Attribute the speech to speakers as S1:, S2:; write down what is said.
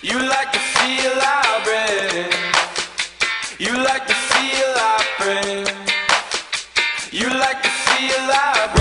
S1: You like the feel I bring. You like the feel I bring. You like the feel I bring.